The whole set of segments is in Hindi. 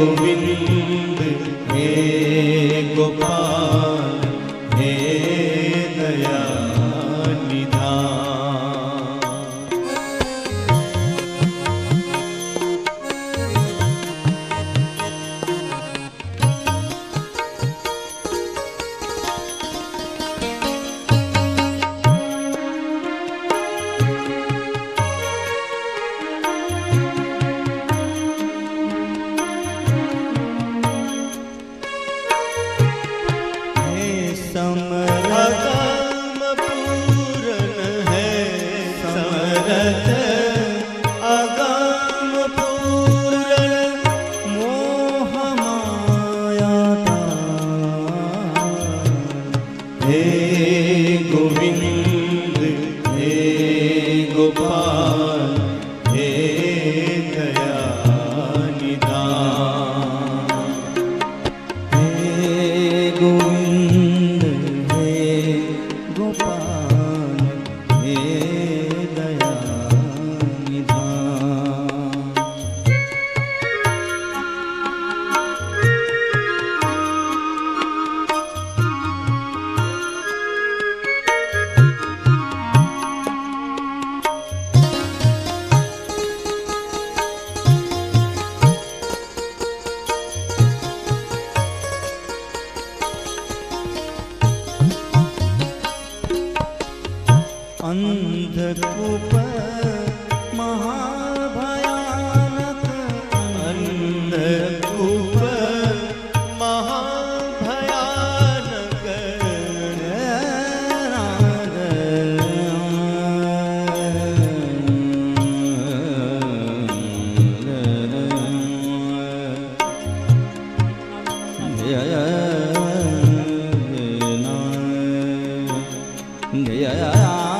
गोविंद हे गोपाल हे दया हे गोविंद हे गोपाल हे दया निदान हे गोविंद हे गोपाल। अन्धकूप महाभयानक अन्धकूप महाभयानक Yeah, yeah. yeah.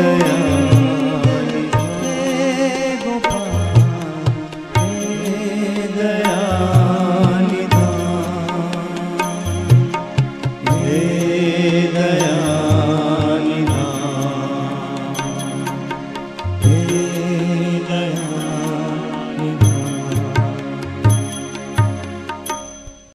दया